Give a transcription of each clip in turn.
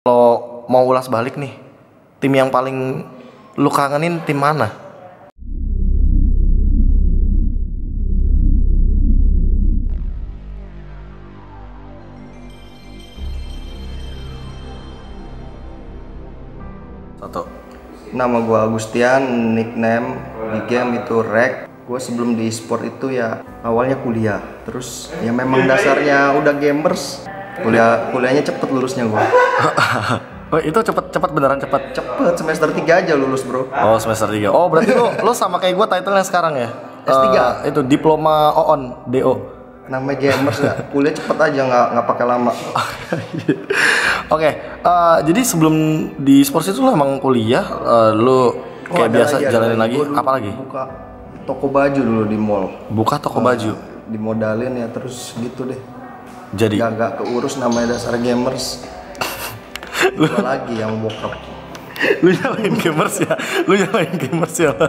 Kalau mau ulas balik nih, tim yang paling lu kangenin tim mana? Satu. Nama gue Agustian, nickname di game itu Rek. Gue sebelum di sport itu ya awalnya kuliah. Terus ya memang dasarnya udah gamers. Kuliah kuliahnya cepet lulusnya gue. Oh, itu cepet cepet beneran cepet. Cepet semester 3 aja lulus bro. Oh semester 3 Oh berarti lu, lu sama kayak gue title-nya sekarang ya? S3. Eh, itu diploma OON DO Namanya gamers ya. Kuliah cepet aja nggak nggak pakai lama. Oke, eh, jadi sebelum di sports itu lu emang kuliah, eh, lu Oh, kayak biasa lagi, jalanin lagi, Gua dulu apa lagi? Buka toko baju dulu di mall. Buka toko baju. Dimodalin ya terus gitu deh. Jadi, Gak gak keurus namanya dasar gamers. Gua lagi yang bokap. lu nyalain gamers ya, lu nyalain gamers ya.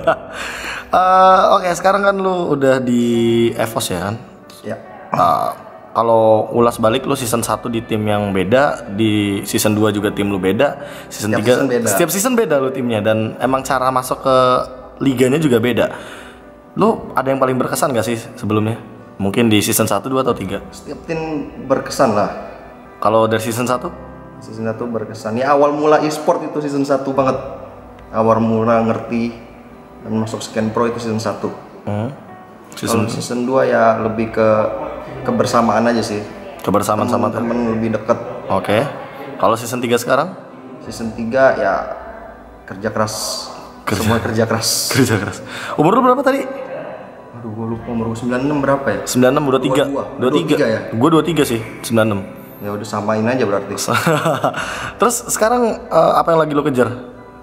Eh, Oke, sekarang kan lu udah di EVOS ya kan? Ya. Eh, kalau ulas balik lu season 1 di tim yang beda, di season 2 juga tim lu beda, season Setiap 3 season beda. setiap season beda lu timnya dan emang cara masuk ke liganya juga beda. Lu ada yang paling berkesan gak sih sebelumnya? Mungkin di season 1, 2 atau 3? Setiap tim berkesan lah. Kalau dari season 1? Season 1 berkesan. Ya awal mula e-sport itu season 1 banget. Awal mula ngerti dan masuk scan pro itu season 1. Hmm. Season Kalau season 2 ya lebih ke kebersamaan aja sih. kebersamaan sama tim. Temen lebih deket. Oke. Kalau season 3 sekarang? Season 3 ya kerja keras. Semua kerja keras. Kerja keras. Umur lu berapa tadi? Aduh gue lupa umur gue 96 berapa ya? 96, 23. 22. 23 ya? Gue 23 sih, 96. Ya udah samain aja berarti. Terus sekarang eh, apa yang lagi lo kejar?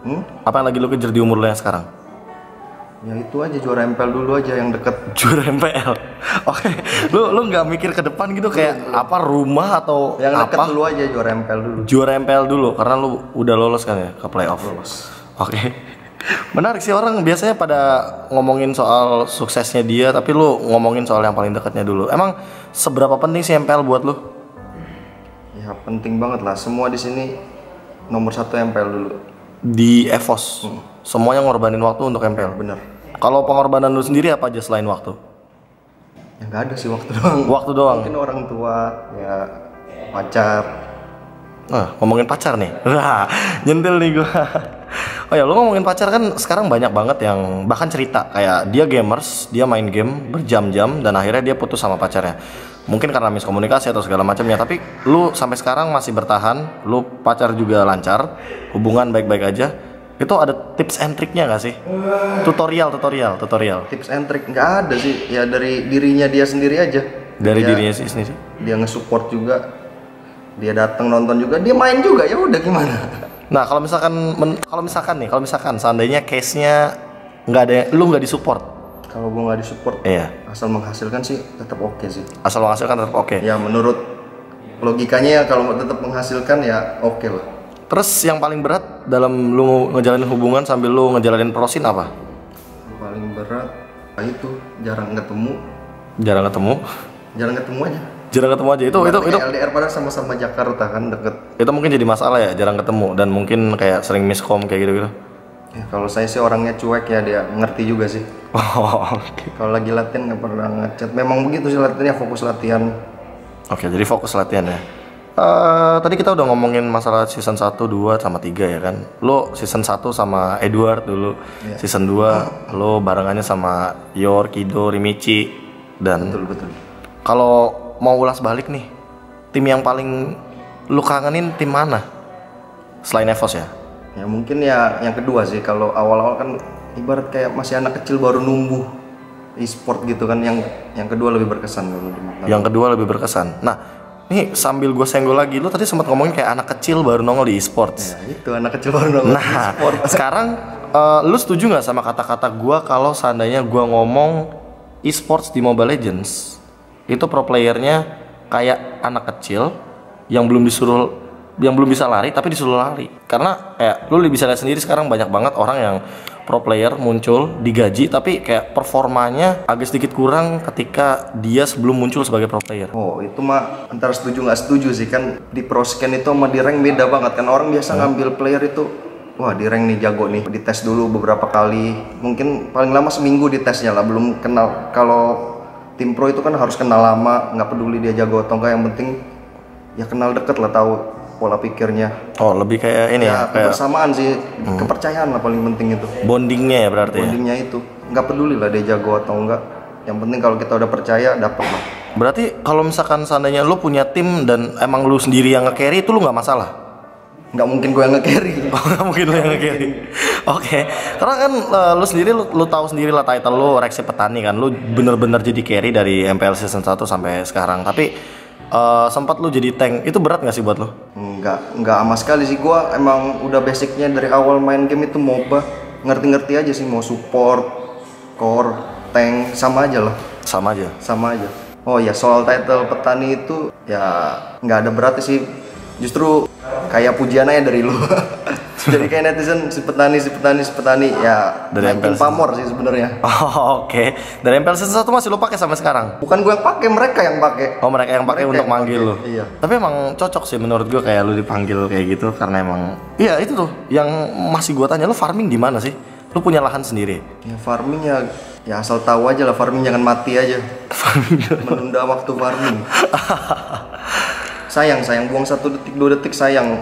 Hmm? Apa yang lagi lo kejar di umur lo yang sekarang? Ya itu aja juara MPL dulu aja yang deket. Juara MPL. Oke. Lu lu nggak mikir ke depan gitu kayak apa rumah atau Yang deket apa? dulu aja juara MPL dulu. Juara MPL dulu karena lu udah lolos kan ya ke playoff. Oke. Menarik sih orang biasanya pada ngomongin soal suksesnya dia tapi lu ngomongin soal yang paling dekatnya dulu. Emang seberapa penting sih MPL buat lu? Ya penting banget lah. Semua di sini nomor satu MPL dulu. Di EVOS. Semuanya ngorbanin waktu untuk MPL. Bener. Kalau pengorbanan lu sendiri apa aja selain waktu? Ya nggak ada sih waktu doang. Waktu doang. Mungkin orang tua, ya pacar. Nah, ngomongin pacar nih. Wah, nyentil nih gua. Oh ya, lu ngomongin pacar kan sekarang banyak banget yang bahkan cerita kayak dia gamers, dia main game berjam-jam dan akhirnya dia putus sama pacarnya. Mungkin karena miskomunikasi atau segala macamnya, tapi lu sampai sekarang masih bertahan, lu pacar juga lancar, hubungan baik-baik aja. Itu ada tips and triknya gak sih? Tutorial, tutorial, tutorial. Tips and trick nggak ada sih. Ya dari dirinya dia sendiri aja. Dari Dia- dirinya sih sendiri. Dia nge-support juga. Dia datang nonton juga. Dia main juga. Ya udah gimana? Nah, kalau misalkan men- kalau misalkan nih, kalau misalkan seandainya case-nya nggak ada lu nggak disupport. Kalau gua nggak disupport, Iya. asal menghasilkan sih tetap oke sih. Asal menghasilkan tetap oke. Ya menurut logikanya ya kalau tetap menghasilkan ya oke lah. Terus yang paling berat dalam lu ngejalanin hubungan sambil lu ngejalanin prosin apa? Paling berat nah itu jarang ketemu, Jarang ketemu. jarang ketemu aja. Jarang ketemu aja itu itu itu Kayak LDR padahal sama-sama Jakarta kan deket. itu mungkin jadi masalah ya, jarang ketemu dan mungkin kayak sering miskom kayak gitu-gitu. Ya, kalau saya sih orangnya cuek ya dia ngerti juga sih. Oh, oke. Kalau lagi latihan nggak pernah ngechat. Memang begitu sih latihannya fokus latihan. Oke, jadi fokus latihan ya. Eh, tadi kita udah ngomongin masalah season 1, 2 sama 3 ya kan. Lo season 1 sama Edward dulu. Season 2 lo barengannya sama Yor, Kido, Rimichi dan Betul betul. kalau mau ulas balik nih, tim yang paling lu kangenin tim mana? Selain Evos ya? Ya mungkin ya yang kedua sih kalau awal-awal kan ibarat kayak masih anak kecil baru numbuh e-sport gitu kan yang yang kedua lebih berkesan di mata. Yang kedua lebih berkesan. Nah, nih sambil gue senggol lagi, lu tadi sempat ngomongin kayak anak kecil baru nongol di e-sports. Ya, itu anak kecil baru nongol Nah, sekarang eh, lu setuju nggak sama kata-kata gua kalau seandainya gua ngomong e-sports di Mobile Legends itu pro playernya kayak anak kecil yang belum disuruh yang belum bisa lari tapi disuruh lari. Karena kayak lu bisa lihat sendiri sekarang banyak banget orang yang pro player muncul digaji tapi kayak performanya agak sedikit kurang ketika dia sebelum muncul sebagai pro player. Oh itu mah antara setuju nggak setuju sih kan di pro scan itu sama di rank beda banget kan orang biasa ngambil player itu wah di rank nih jago nih. Dites dulu beberapa kali mungkin paling lama seminggu ditesnya lah belum kenal. Kalau tim pro itu kan harus kenal lama nggak peduli dia jago atau enggak yang penting ya kenal deket lah tahu pola pikirnya. Oh lebih kayak ini ya, ya kayak kebersamaan sih kepercayaan lah paling penting itu. Bondingnya ya berarti ya? Bondingnya itu. Nggak peduli lah dia jago atau enggak yang penting kalau kita udah percaya dapat lah. Berarti kalau misalkan seandainya lu punya tim dan emang lu sendiri yang nge-carry itu lu nggak masalah nggak mungkin gue yang nge-carry Oh, nggak mungkin lu yang nge-carry. Oke. Karena kan eh, lu sendiri lu, lu tahu sendiri lah title lu reaksi petani kan. Lu bener-bener jadi carry dari MPL season 1 sampai sekarang. Tapi eh, sempat lu jadi tank. Itu berat nggak sih buat lu? Nggak, nggak sama sekali sih gua emang udah basicnya dari awal main game itu MOBA ngerti-ngerti aja sih mau support, core, tank sama aja lah, Sama aja. sama aja. Oh ya soal title petani itu ya nggak ada beratnya sih, justru kayak pujiannya dari lu. Jadi kayak netizen si petani si petani si petani ya Dari pamor sih sebenarnya. Oh, Oke. Dari MPL season 1 masih lu pakai sampai sekarang? Bukan gue yang pakai mereka yang pakai. Oh mereka yang pakai untuk yang manggil lu. iya. Tapi emang cocok sih menurut gua kayak lu dipanggil kayak gitu karena emang iya itu tuh yang masih gua tanya lu farming di mana sih? Lu punya lahan sendiri? Ya farming ya ya asal tahu aja lah farming jangan mati aja. Menunda waktu farming. Sayang sayang buang satu detik dua detik sayang.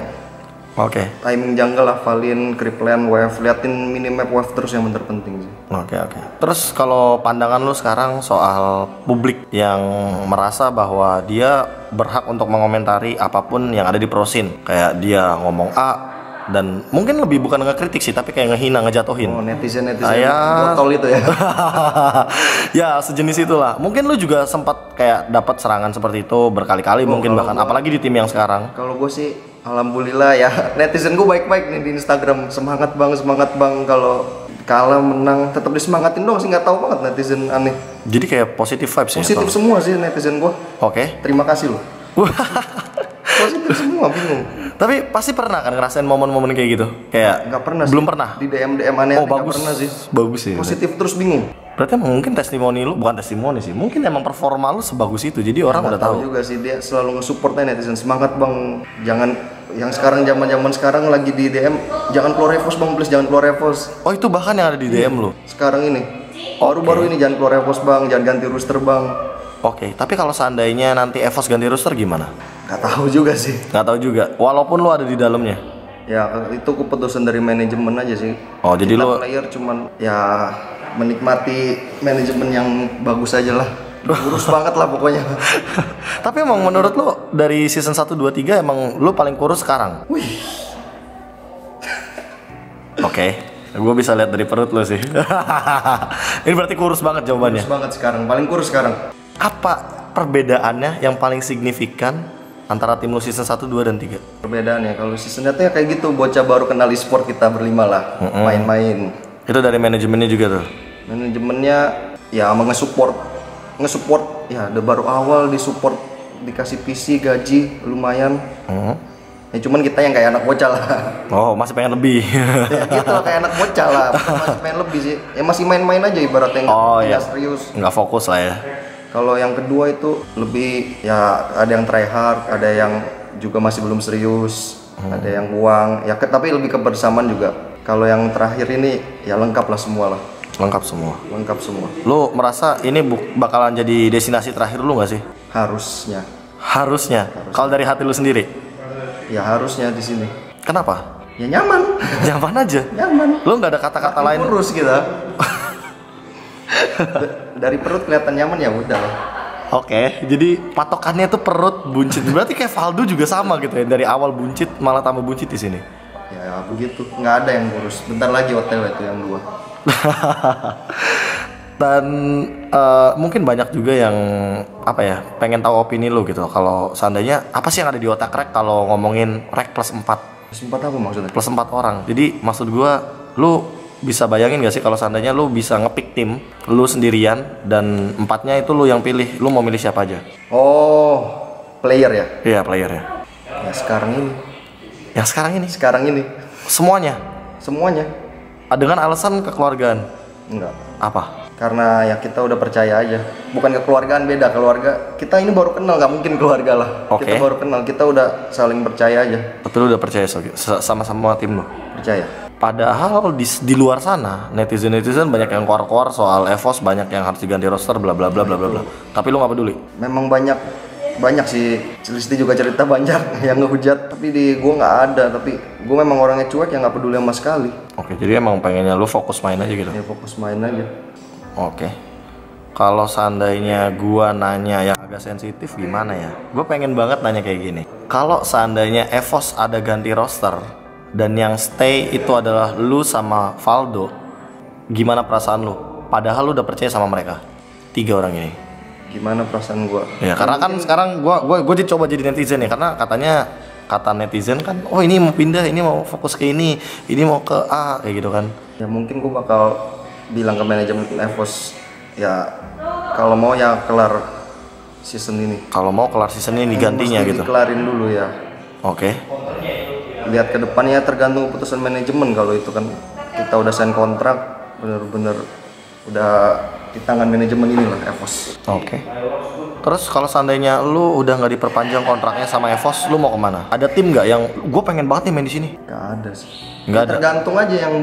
Oke. Timing jungle hafalin, creepland, wave, liatin minimap wave terus yang bener penting sih. Oke oke. Terus kalau pandangan lu sekarang soal publik yang merasa bahwa dia berhak untuk mengomentari apa pun yang ada di prosin, kayak dia ngomong A dan mungkin lebih bukan ngekritik sih, tapi kayak ngehina, ngejatuhin. Oh netizen netizen Ayah. botol itu ya. ya sejenis itulah. Mungkin lu juga sempat kayak dapat serangan seperti itu berkali-kali mungkin kalau bahkan apalagi di tim yang sekarang. Kalau gue sih alhamdulillah ya netizen gue baik-baik nih di Instagram semangat bang semangat bang kalau kalah menang tetap disemangatin dong sih nggak tahu banget netizen aneh Jadi kayak positif vibes ya. positif semua sih netizen gue Oke. terima kasih loh positif semua bingung Tapi pasti pernah kan ngerasain momen-momen kayak gitu? Kayak nggak pernah sih. belum pernah. di DM DM aneh Oh bagus. pernah sih Bagus sih. positif terus bingung Berarti emang mungkin testimoni lu bukan testimoni sih. Mungkin emang performa lu sebagus itu. Jadi orang udah tahu. juga sih dia selalu nge-support netizen semangat bang jangan yang sekarang zaman zaman sekarang lagi di DM jangan keluar Evos bang please jangan keluar Evos Oh itu bahkan yang ada di DM lu. sekarang ini baru-baru ini jangan keluar Evos bang jangan ganti rooster bang Oke, tapi kalau seandainya nanti Evos ganti roster gimana? nggak tahu juga sih Nggak tahu juga. Walaupun lu ada di dalamnya. ya itu keputusan dari manajemen aja sih Oh, jadi Kita lu player cuman ya menikmati manajemen yang bagus aja lah kurus banget lah pokoknya Tapi emang menurut lu dari season 1 2 3 emang lu paling kurus sekarang? wih Oke. Gue bisa lihat dari perut lu sih. Ini berarti kurus banget jawabannya. kurus banget sekarang paling kurus sekarang Apa perbedaannya yang paling signifikan antara tim lu season 1 2 dan 3? perbedaannya kalau season itu ya kayak gitu bocah baru kenal e-sport kita berlima lah main-main Itu dari manajemennya juga tuh. manajemennya ya sama nge-support nge-support ya udah baru awal disupport dikasih PC gaji lumayan Hmm. ya cuman kita yang kayak anak bocah lah Oh, masih pengen lebih. ya gitu lah, kayak anak bocah lah masih main lebih sih ya masih main-main aja ibaratnya Oh, iya. serius Nggak fokus lah ya. Kalau yang kedua itu lebih ya ada yang try hard ada yang juga masih belum serius Hmm. ada yang uang ya ke- tapi lebih kebersamaan juga kalau yang terakhir ini ya lengkap lah semua lah Lengkap semua. lengkap semua Lu merasa ini bakalan jadi destinasi terakhir lu nggak sih? harusnya Harusnya. Kalau dari hati lu sendiri. ya harusnya di sini Kenapa? ya nyaman Nyaman aja. nyaman Lu nggak ada kata-kata lain. kurus kita dari perut kelihatan nyaman ya udah. Oke, jadi patokannya tuh perut buncit. Berarti kayak Valdo juga sama gitu ya. Dari awal buncit malah tambah buncit di sini. ya begitu nggak ada yang kurus bentar lagi hotel itu yang dua Dan eh, mungkin banyak juga yang apa ya pengen tahu opini lu gitu. Kalau seandainya apa sih yang ada di otak rek kalau ngomongin rek plus 4 sempat apa maksudnya plus 4 orang. Jadi maksud gua lu bisa bayangin gak sih kalau seandainya lu bisa ngepick tim lu sendirian dan empatnya itu lu yang pilih. Lu mau milih siapa aja? oh player ya Iya playernya. ya sekarang ini Yang sekarang ini sekarang ini semuanya semuanya Ah, dengan alasan kekeluargaan. enggak Apa? karena ya kita udah percaya aja bukan kekeluargaan beda keluarga kita ini baru kenal nggak mungkin keluarga lah Oke. kita baru kenal kita udah saling percaya aja Tapi lu udah percaya sama-sama tim lu? percaya Padahal di, di luar sana netizen-netizen banyak yang keluar-keluar soal EVOS banyak yang harus diganti roster bla bla bla bla bla bla. Tapi lu nggak peduli. memang banyak banyak sih Listi juga cerita banyak yang ngehujat tapi di gua nggak ada tapi gua memang orangnya cuek yang nggak peduli sama sekali Oke, jadi emang pengennya lu fokus main aja gitu. ya fokus main aja Oke. Kalau seandainya gua nanya yang agak sensitif gimana ya? Gue pengen banget nanya kayak gini. Kalau seandainya EVOS ada ganti roster dan yang stay itu adalah lu sama Valdo, gimana perasaan lu? Padahal lu udah percaya sama mereka. Tiga orang ini. gimana perasaan gua Ya, karena kan sekarang gua gua gua coba jadi netizen ya karena katanya kata netizen kan, oh ini mau pindah, ini mau fokus ke ini, ini mau ke A kayak gitu kan. ya mungkin gua bakal bilang ke manajemen Evos ya kalau mau ya kelar season ini Kalau mau kelar season ini digantinya Mesti gitu. dikelarin dulu ya Oke. Lihat ke depannya tergantung keputusan manajemen kalau itu kan kita udah sign kontrak bener-bener udah di tangan manajemen ini lah Evos Oke. Terus kalau seandainya lu udah nggak diperpanjang kontraknya sama Evos, lu mau ke mana? Ada tim nggak yang gue pengen banget nih main di sini? nggak ada sih Nggak Ya ada. tergantung aja yang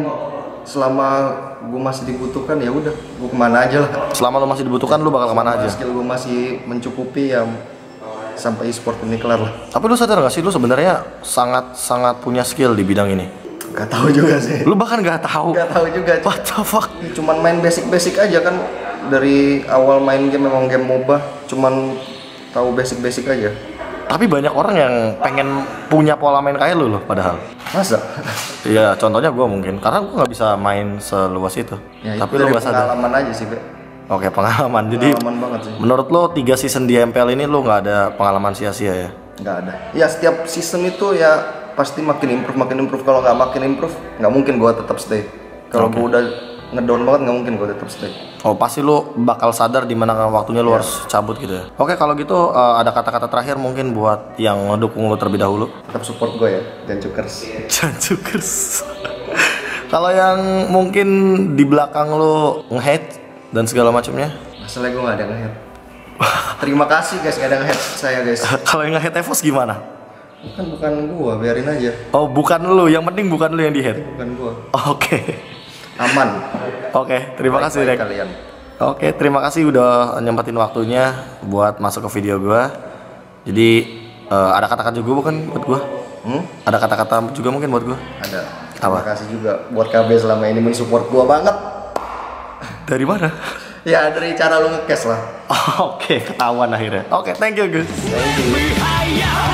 selama gue masih dibutuhkan ya udah gue ke mana aja lah Selama lu masih dibutuhkan, lu bakal ke mana aja? skill gue masih mencukupi ya sampai e-sport ini kelar lah Tapi lu sadar gak sih lu sebenarnya sangat sangat punya skill di bidang ini? nggak tahu juga sih Lu bahkan nggak tahu. nggak tahu juga What the fuck? cuman main basic-basic aja kan dari awal main game memang game MOBA cuman tahu basic-basic aja Tapi banyak orang yang pengen punya pola main kayak lu loh padahal. masa Iya, contohnya gue mungkin karena gue nggak bisa main seluas itu. ya Tapi itu lu dari nggak sadar. pengalaman aja sih Be. Oke, pengalaman. Jadi pengalaman banget sih menurut lo tiga season di MPL ini lu nggak ada pengalaman sia-sia ya? nggak ada ya setiap season itu ya pasti makin improve makin improve kalau nggak makin improve nggak mungkin gua tetap stay kalau gua udah ngedown banget nggak mungkin gua tetap stay Oh pasti lu bakal sadar di mana waktunya lu harus cabut gitu ya. Oke kalau gitu eh, ada kata-kata terakhir mungkin buat yang ngedukung lu terlebih dahulu. tetap support gua ya dan cukers Jancukers. kalau yang mungkin di belakang lu nge-hate dan segala macamnya. masalahnya gua nggak ada nge terima kasih guys nggak ada nge saya guys kalau yang nge-hate Evos gimana? bukan bukan gua biarin aja Oh bukan lu, yang penting bukan lu yang di-hate. bukan gua Oke. aman Oke, terima kasih Baik kalian Oke, terima kasih udah nyempetin waktunya buat masuk ke video gua. Jadi eh, ada kata-kata juga bukan buat gua? hmm? Ada kata-kata juga mungkin buat gua? ada Apa? terima kasih juga buat KB selama ini mensupport gua banget Dari mana? ya dari cara lu ngekes lah Oke, ketahuan akhirnya. Oke, thank you, Gus. thank you